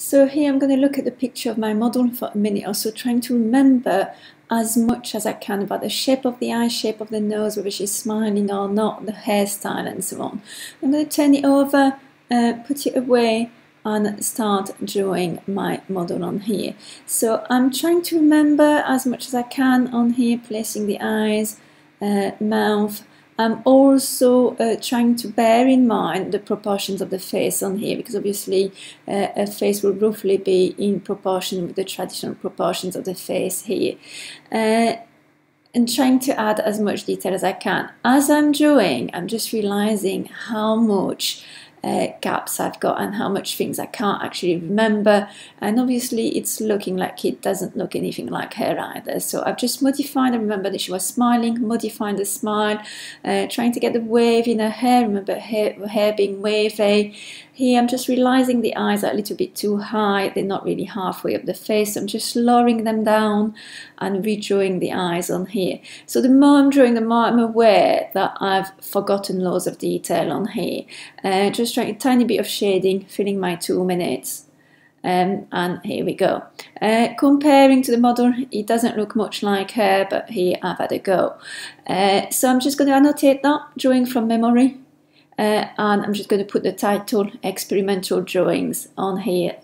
So here I'm going to look at the picture of my model for a minute or so, trying to remember as much as I can about the shape of the eye, shape of the nose, whether she's smiling or not, the hairstyle and so on. I'm going to turn it over, uh, put it away and start drawing my model on here. So I'm trying to remember as much as I can on here, placing the eyes, uh, mouth, I'm also uh, trying to bear in mind the proportions of the face on here because obviously uh, a face will roughly be in proportion with the traditional proportions of the face here. Uh, and trying to add as much detail as I can. As I'm drawing, I'm just realizing how much uh, gaps I've got and how much things I can't actually remember. And obviously, it's looking like it doesn't look anything like her either. So I've just modified. I remember that she was smiling, modifying the smile, uh, trying to get the wave in her hair. Remember her hair being wavy. Here, I'm just realizing the eyes are a little bit too high. They're not really halfway up the face. I'm just lowering them down and redrawing the eyes on here. So the more I'm drawing, the more I'm aware that I've forgotten loads of detail on here. Uh, just trying a tiny bit of shading, filling my two minutes. Um, and here we go. Uh, comparing to the model, it doesn't look much like her, but here I've had a go. Uh, so I'm just going to annotate that, drawing from memory. Uh, and I'm just going to put the title experimental drawings on here